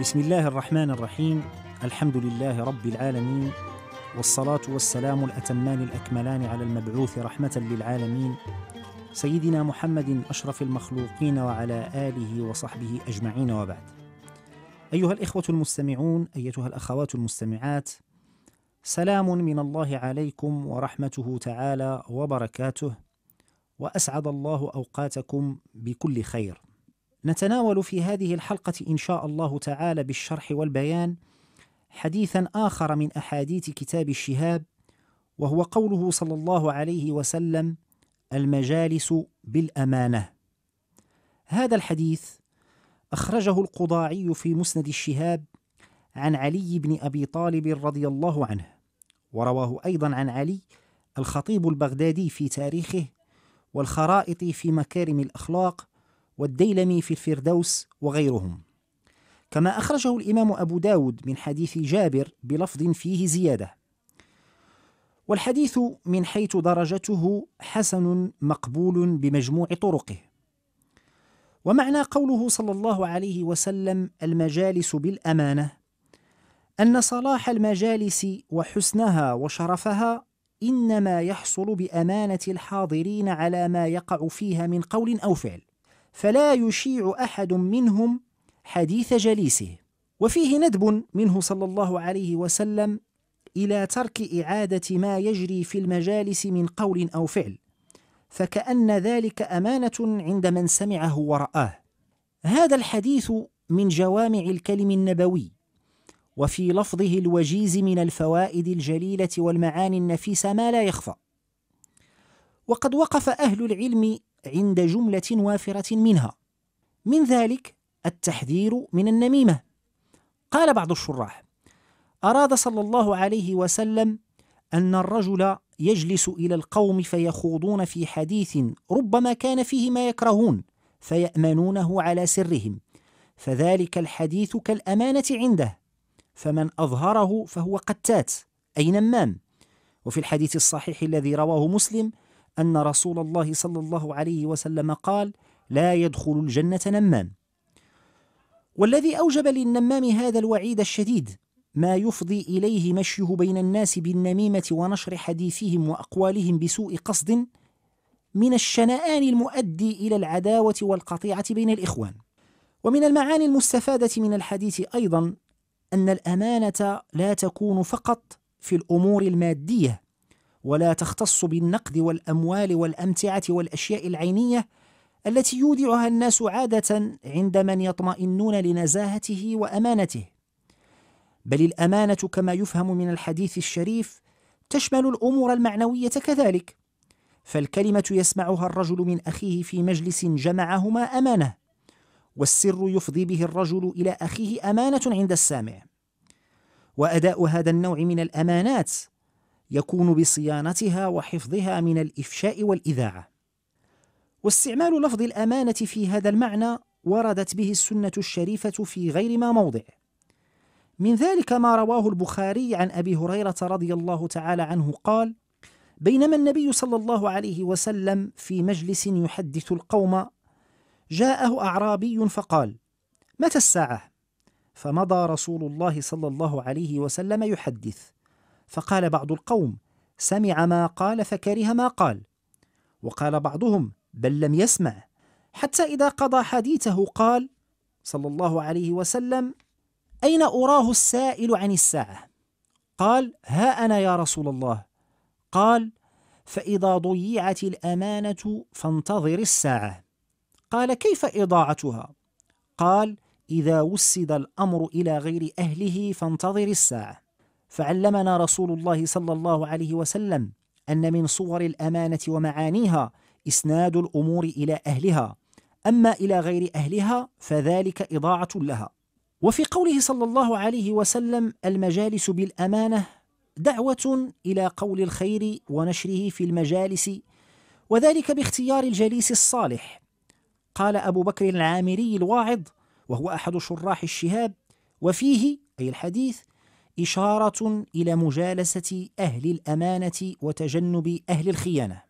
بسم الله الرحمن الرحيم. الحمد لله رب العالمين والصلاة والسلام الأتمان الأكملان على المبعوث رحمة للعالمين سيدنا محمد أشرف المخلوقين وعلى آله وصحبه أجمعين وبعد. أيها الإخوة المستمعون أيتها الأخوات المستمعات سلام من الله عليكم ورحمته تعالى وبركاته وأسعد الله أوقاتكم بكل خير. نتناول في هذه الحلقة إن شاء الله تعالى بالشرح والبيان حديثا آخر من أحاديث كتاب الشهاب وهو قوله صلى الله عليه وسلم المجالس بالأمانة. هذا الحديث أخرجه القضاعي في مسند الشهاب عن علي بن أبي طالب رضي الله عنه ورواه أيضا عن علي الخطيب البغدادي في تاريخه والخرائط في مكارم الأخلاق والديلمي في الفردوس وغيرهم. كما أخرجه الإمام أبو داود من حديث جابر بلفظ فيه زيادة. والحديث من حيث درجته حسن مقبول بمجموع طرقه. ومعنى قوله صلى الله عليه وسلم المجالس بالأمانة أن صلاح المجالس وحسنها وشرفها إنما يحصل بأمانة الحاضرين على ما يقع فيها من قول أو فعل. فلا يشيع أحد منهم حديث جليسه. وفيه ندب منه صلى الله عليه وسلم إلى ترك إعادة ما يجري في المجالس من قول أو فعل فكأن ذلك أمانة عند من سمعه ورآه. هذا الحديث من جوامع الكلم النبوي وفي لفظه الوجيز من الفوائد الجليلة والمعاني النفيسة ما لا يخفى. وقد وقف أهل العلم عند جملة وافرة منها. من ذلك التحذير من النميمة. قال بعض الشراح أراد صلى الله عليه وسلم أن الرجل يجلس إلى القوم فيخوضون في حديث ربما كان فيه ما يكرهون فيأمنونه على سرهم. فذلك الحديث كالأمانة عنده. فمن أظهره فهو قتات أي نمام. وفي الحديث الصحيح الذي رواه مسلم أن رسول الله صلى الله عليه وسلم قال لا يدخل الجنة نمام. والذي أوجب للنمام هذا الوعيد الشديد ما يفضي إليه مشيه بين الناس بالنميمة ونشر حديثهم وأقوالهم بسوء قصد من الشنآن المؤدي إلى العداوة والقطيعة بين الإخوان. ومن المعاني المستفادة من الحديث أيضا أن الأمانة لا تكون فقط في الأمور المادية ولا تختص بالنقد والأموال والأمتعة والأشياء العينية التي يودعها الناس عادة عند من يطمئنون لنزاهته وأمانته. بل الأمانة كما يفهم من الحديث الشريف تشمل الأمور المعنوية كذلك. فالكلمة يسمعها الرجل من أخيه في مجلس جمعهما أمانة والسر يفضي به الرجل إلى أخيه أمانة عند السامع. وأداء هذا النوع من الأمانات يكون بصيانتها وحفظها من الإفشاء والإذاعة. واستعمال لفظ الأمانة في هذا المعنى وردت به السنة الشريفة في غير ما موضع. من ذلك ما رواه البخاري عن أبي هريرة رضي الله تعالى عنه قال بينما النبي صلى الله عليه وسلم في مجلس يحدث القوم جاءه أعرابي فقال متى الساعة؟ فمضى رسول الله صلى الله عليه وسلم يحدث. فقال بعض القوم سمع ما قال فكره ما قال. وقال بعضهم بل لم يسمع. حتى إذا قضى حديثه قال صلى الله عليه وسلم أين أراه السائل عن الساعة؟ قال ها أنا يا رسول الله. قال فإذا ضيعت الأمانة فانتظر الساعة. قال كيف إضاعتها؟ قال إذا وسد الأمر إلى غير أهله فانتظر الساعة. فعلمنا رسول الله صلى الله عليه وسلم أن من صور الأمانة ومعانيها إسناد الأمور إلى أهلها. أما إلى غير أهلها فذلك إضاعة لها. وفي قوله صلى الله عليه وسلم المجالس بالأمانة دعوة إلى قول الخير ونشره في المجالس وذلك باختيار الجليس الصالح. قال أبو بكر العامري الواعظ وهو أحد شراح الشهاب وفيه أي الحديث إشارة إلى مجالسة أهل الأمانة وتجنب أهل الخيانة.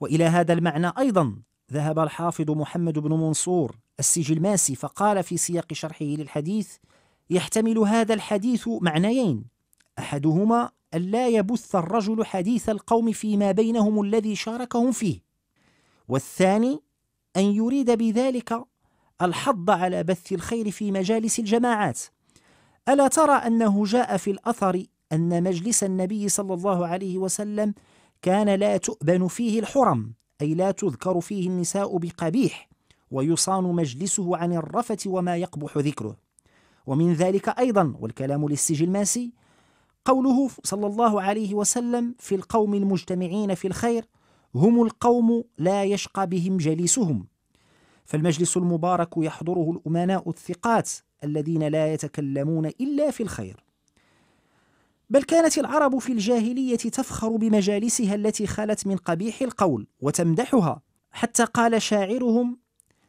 وإلى هذا المعنى أيضا ذهب الحافظ محمد بن منصور السجلماسي فقال في سياق شرحه للحديث يحتمل هذا الحديث معنيين أحدهما الا يبث الرجل حديث القوم فيما بينهم الذي شاركهم فيه والثاني أن يريد بذلك الحض على بث الخير في مجالس الجماعات ألا ترى أنه جاء في الأثر أن مجلس النبي صلى الله عليه وسلم كان لا تؤبن فيه الحرم أي لا تذكر فيه النساء بقبيح ويصان مجلسه عن الرفث وما يقبح ذكره. ومن ذلك أيضا والكلام للسجل ماسي قوله صلى الله عليه وسلم في القوم المجتمعين في الخير هم القوم لا يشقى بهم جليسهم فالمجلس المبارك يحضره الأمناء الثقات الذين لا يتكلمون إلا في الخير. بل كانت العرب في الجاهلية تفخر بمجالسها التي خلت من قبيح القول وتمدحها حتى قال شاعرهم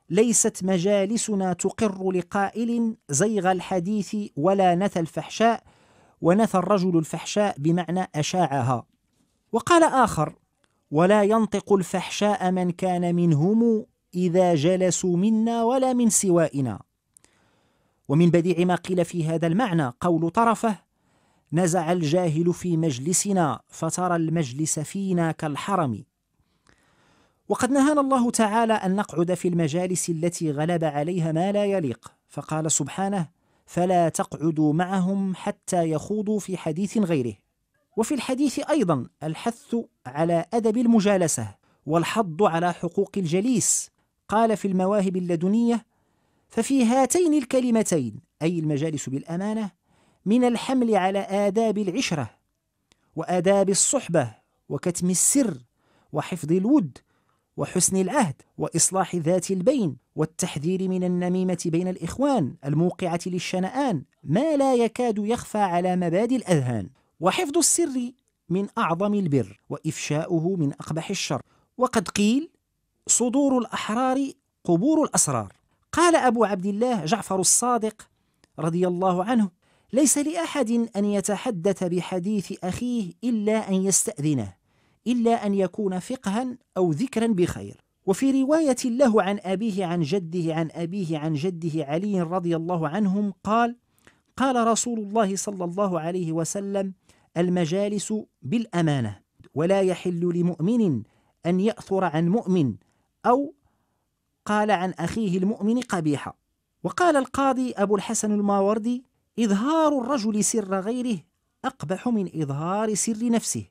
ليست مجالسنا تقر لقائل زيغ الحديث ولا نثى الفحشاء ونثى الرجل الفحشاء بمعنى أشاعها وقال آخر ولا ينطق الفحشاء من كان منهم إذا جلسوا منا ولا من سوائنا ومن بديع ما قيل في هذا المعنى قول طرفه نزع الجاهل في مجلسنا فترى المجلس فينا كالحرم. وقد نهانا الله تعالى أن نقعد في المجالس التي غلب عليها ما لا يليق. فقال سبحانه فلا تقعدوا معهم حتى يخوضوا في حديث غيره. وفي الحديث أيضا الحث على أدب المجالسة والحض على حقوق الجليس. قال في المواهب اللدنية ففي هاتين الكلمتين أي المجالس بالأمانة من الحمل على آداب العشرة وآداب الصحبة وكتم السر وحفظ الود وحسن العهد وإصلاح ذات البين والتحذير من النميمة بين الإخوان الموقعة للشنآن ما لا يكاد يخفى على مبادئ الأذهان. وحفظ السر من أعظم البر وإفشاؤه من أقبح الشر. وقد قيل صدور الأحرار قبور الأسرار. قال أبو عبد الله جعفر الصادق رضي الله عنه ليس لأحد أن يتحدث بحديث أخيه إلا أن يستأذنه إلا أن يكون فقها أو ذكرا بخير. وفي رواية له عن أبيه عن جده عن أبيه عن جده علي رضي الله عنهم قال قال رسول الله صلى الله عليه وسلم المجالس بالأمانة ولا يحل لمؤمن أن يأثر عن مؤمن أو قال عن أخيه المؤمن قبيحا وقال القاضي أبو الحسن الماوردي إظهار الرجل سر غيره أقبح من إظهار سر نفسه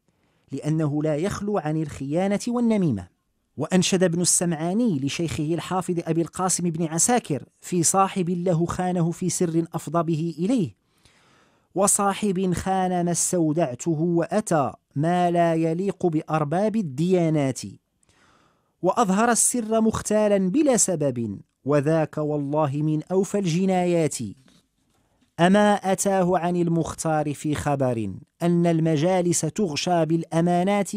لأنه لا يخلو عن الخيانة والنميمة. وأنشد ابن السمعاني لشيخه الحافظ أبي القاسم بن عساكر في صاحب له خانه في سر أفضى به إليه وصاحب خان ما استودعته وأتى ما لا يليق بأرباب الديانات وأظهر السر مختالا بلا سبب وذاك والله من أوفى الجنايات. أما أتاه عن المختار في خبر أن المجالس تغشى بالأمانات.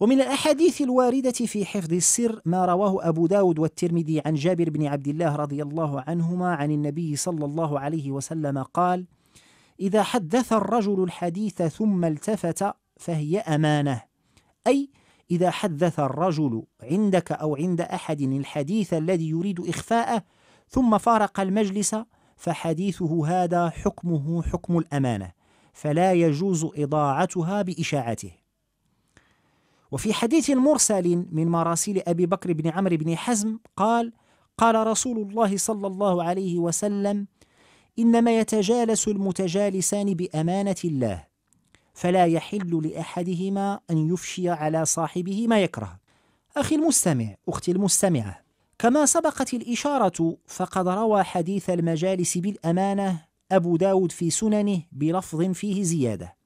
ومن الأحاديث الواردة في حفظ السر ما رواه أبو داود والترمذي عن جابر بن عبد الله رضي الله عنهما عن النبي صلى الله عليه وسلم قال إذا حدث الرجل الحديث ثم التفت فهي أمانة. أي إذا حدث الرجل عندك أو عند أحد الحديث الذي يريد إخفاءه ثم فارق المجلس فحديثه هذا حكمه حكم الأمانة فلا يجوز إضاعتها بإشاعته. وفي حديث مرسل من مراسيل أبي بكر بن عمرو بن حزم قال قال رسول الله صلى الله عليه وسلم إنما يتجالس المتجالسان بأمانة الله فلا يحل لأحدهما أن يفشي على صاحبه ما يكره. أخي المستمع أختي المستمعة كما سبقت الإشارة فقد روى حديث المجالس بالأمانة أبو داود في سننه بلفظ فيه زيادة.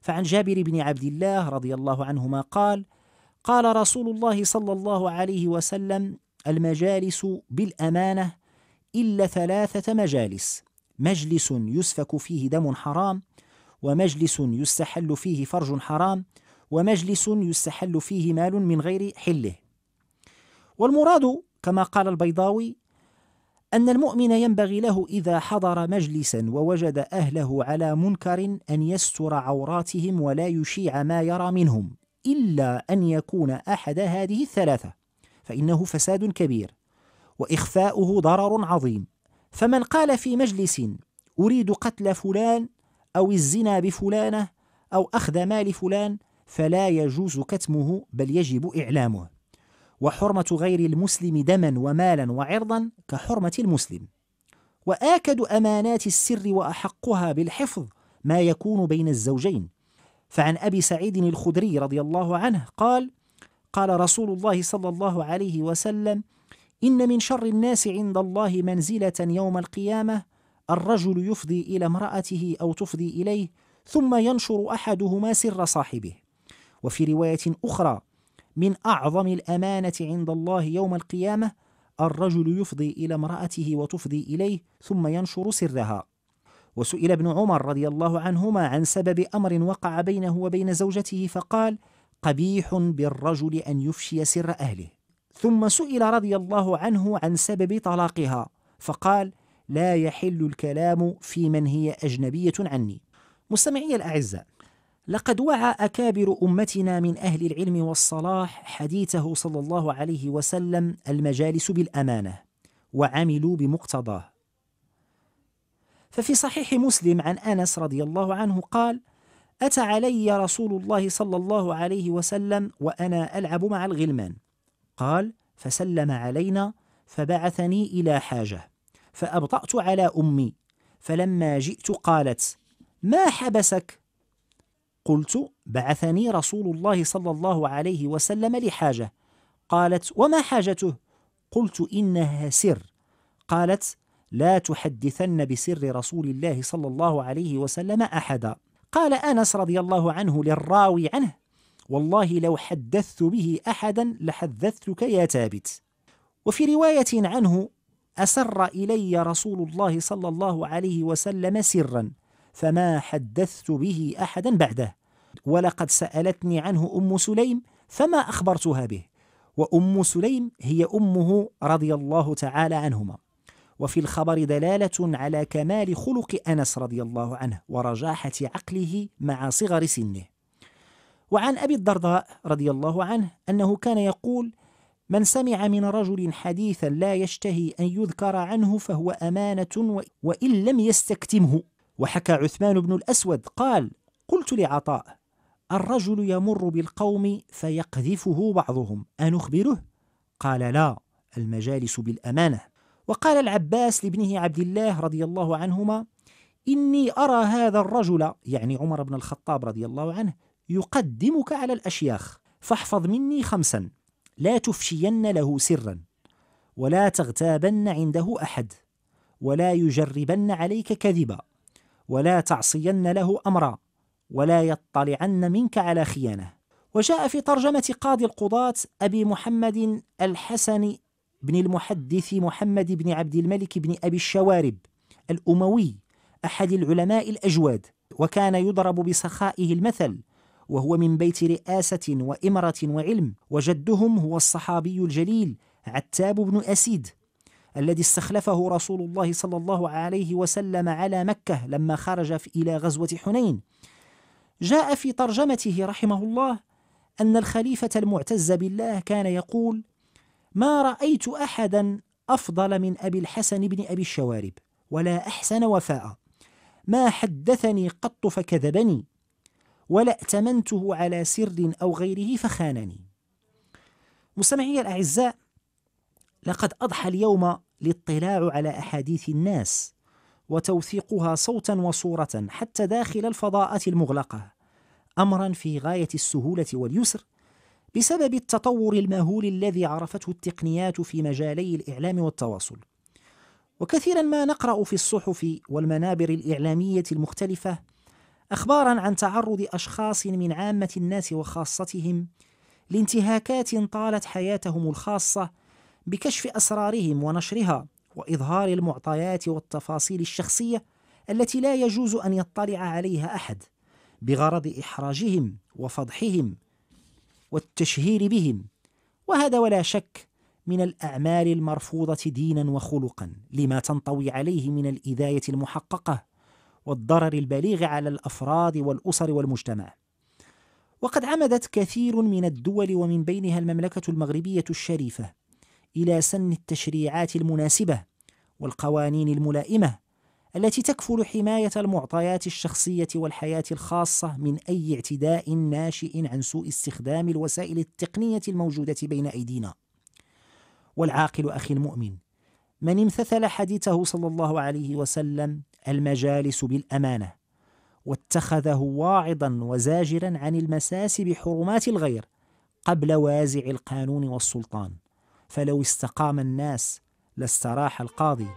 فعن جابر بن عبد الله رضي الله عنهما قال قال رسول الله صلى الله عليه وسلم المجالس بالأمانة إلا ثلاثة مجالس مجلس يسفك فيه دم حرام ومجلس يستحل فيه فرج حرام ومجلس يستحل فيه مال من غير حله. والمراد كما قال البيضاوي أن المؤمن ينبغي له إذا حضر مجلسا ووجد أهله على منكر أن يستر عوراتهم ولا يشيع ما يرى منهم إلا أن يكون أحد هذه الثلاثة فإنه فساد كبير وإخفاؤه ضرر عظيم. فمن قال في مجلس أريد قتل فلان أو الزنا بفلانة أو أخذ مال فلان فلا يجوز كتمه بل يجب إعلامه. وحرمة غير المسلم دما ومالا وعرضا كحرمة المسلم. وآكد أمانات السر وأحقها بالحفظ ما يكون بين الزوجين. فعن أبي سعيد الخدري رضي الله عنه قال قال رسول الله صلى الله عليه وسلم إن من شر الناس عند الله منزلة يوم القيامة الرجل يفضي إلى امرأته أو تفضي إليه ثم ينشر أحدهما سر صاحبه. وفي رواية أخرى من أعظم الأمانة عند الله يوم القيامة الرجل يفضي إلى امرأته وتفضي إليه ثم ينشر سرها. وسئل ابن عمر رضي الله عنهما عن سبب أمر وقع بينه وبين زوجته فقال قبيح بالرجل أن يفشي سر أهله. ثم سئل رضي الله عنه عن سبب طلاقها فقال لا يحل الكلام في من هي أجنبية عني. مستمعي الأعزاء لقد وعى أكابر أمتنا من أهل العلم والصلاح حديثه صلى الله عليه وسلم المجالس بالأمانة وعملوا بمقتضاه. ففي صحيح مسلم عن أنس رضي الله عنه قال أتى علي رسول الله صلى الله عليه وسلم وأنا ألعب مع الغلمان. قال فسلم علينا فبعثني إلى حاجة. فأبطأت على أمي. فلما جئت قالت ما حبسك؟ قلت بعثني رسول الله صلى الله عليه وسلم لحاجة. قالت وما حاجته؟ قلت إنها سر. قالت لا تحدثن بسر رسول الله صلى الله عليه وسلم أحدا. قال أنس رضي الله عنه للراوي عنه والله لو حدثت به أحدا لحدثتك يا ثابت. وفي رواية عنه أسر إلي رسول الله صلى الله عليه وسلم سرا فما حدثت به أحدا بعده. ولقد سألتني عنه أم سليم فما أخبرتها به؟ وأم سليم هي أمه رضي الله تعالى عنهما. وفي الخبر دلالة على كمال خلق أنس رضي الله عنه ورجاحة عقله مع صغر سنه. وعن أبي الدرداء رضي الله عنه أنه كان يقول من سمع من رجل حديثا لا يشتهي أن يذكر عنه فهو أمانة وإن لم يستكتمه. وحكى عثمان بن الأسود قال قلت لعطاء الرجل يمر بالقوم فيقذفه بعضهم أنخبره؟ قال لا المجالس بالأمانة. وقال العباس لابنه عبد الله رضي الله عنهما إني أرى هذا الرجل يعني عمر بن الخطاب رضي الله عنه يقدمك على الأشياخ فاحفظ مني خمسا. لا تفشين له سرا ولا تغتابن عنده أحد ولا يجربن عليك كذبا ولا تعصين له أمرا ولا يطلعن منك على خيانة. وجاء في ترجمة قاضي القضاة أبي محمد الحسن بن المحدث محمد بن عبد الملك بن أبي الشوارب الأموي أحد العلماء الأجواد وكان يضرب بسخائه المثل وهو من بيت رئاسة وإمرة وعلم وجدهم هو الصحابي الجليل عتاب بن أسيد الذي استخلفه رسول الله صلى الله عليه وسلم على مكة لما خرج إلى غزوة حنين. جاء في ترجمته رحمه الله أن الخليفة المعتز بالله كان يقول ما رأيت أحدا أفضل من أبي الحسن بن أبي الشوارب ولا أحسن وفاء. ما حدثني قط فكذبني. ولا ائتمنته على سر أو غيره فخانني. مستمعي الأعزاء لقد أضحى اليوم الاطلاع على أحاديث الناس وتوثيقها صوتا وصورة حتى داخل الفضاءات المغلقة أمرا في غاية السهولة واليسر بسبب التطور المهول الذي عرفته التقنيات في مجالي الإعلام والتواصل. وكثيرا ما نقرأ في الصحف والمنابر الإعلامية المختلفة أخبارا عن تعرض أشخاص من عامة الناس وخاصتهم لانتهاكات طالت حياتهم الخاصة بكشف أسرارهم ونشرها وإظهار المعطيات والتفاصيل الشخصية التي لا يجوز أن يطلع عليها أحد بغرض إحراجهم وفضحهم والتشهير بهم. وهذا ولا شك من الأعمال المرفوضة دينا وخلقا لما تنطوي عليه من الإذاية المحققة. والضرر البليغ على الأفراد والأسر والمجتمع. وقد عمدت كثير من الدول ومن بينها المملكة المغربية الشريفة إلى سن التشريعات المناسبة والقوانين الملائمة التي تكفل حماية المعطيات الشخصية والحياة الخاصة من أي اعتداء ناشئ عن سوء استخدام الوسائل التقنية الموجودة بين أيدينا. والعاقل أخي المؤمن من امتثل حديثه صلى الله عليه وسلم المجالس بالأمانة واتخذه واعظا وزاجرا عن المساس بحرمات الغير قبل وازع القانون والسلطان. فلو استقام الناس لاستراح القاضي.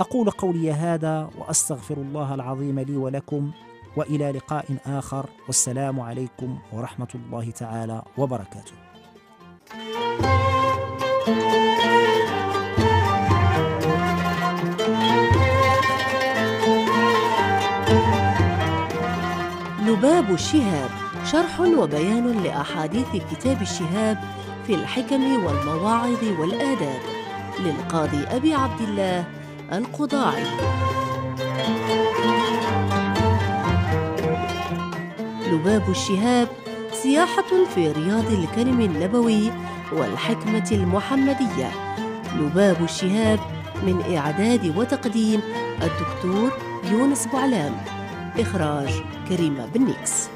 أقول قولي هذا وأستغفر الله العظيم لي ولكم وإلى لقاء آخر والسلام عليكم ورحمة الله تعالى وبركاته. لباب الشهاب شرح وبيان لأحاديث كتاب الشهاب في الحكم والمواعظ والآداب للقاضي أبي عبد الله القضاعي. لباب الشهاب سياحة في رياض الكلم النبوي والحكمة المحمدية. لباب الشهاب من إعداد وتقديم الدكتور يونس بوعلام إخراج كريمة بنيكس